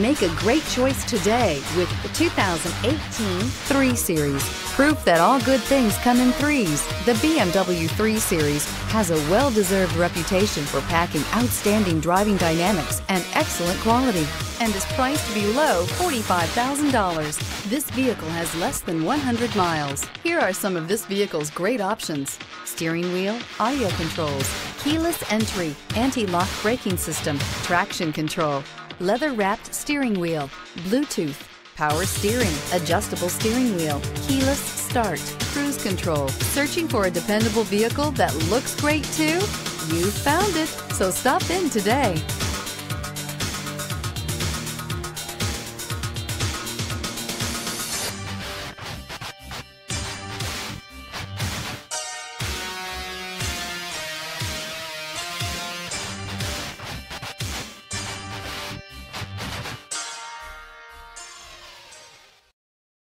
Make a great choice today with the 2018 3 Series. Proof that all good things come in threes. The BMW 3 Series has a well deserved reputation for packing outstanding driving dynamics and excellent quality and is priced below $45,000. This vehicle has less than 100 miles. Here are some of this vehicle's great options steering wheel, audio controls, keyless entry, anti lock braking system, traction control, leather wrapped steering wheel, Bluetooth, power steering, adjustable steering wheel, keyless start, cruise control. Searching for a dependable vehicle that looks great too? You found it, so stop in today.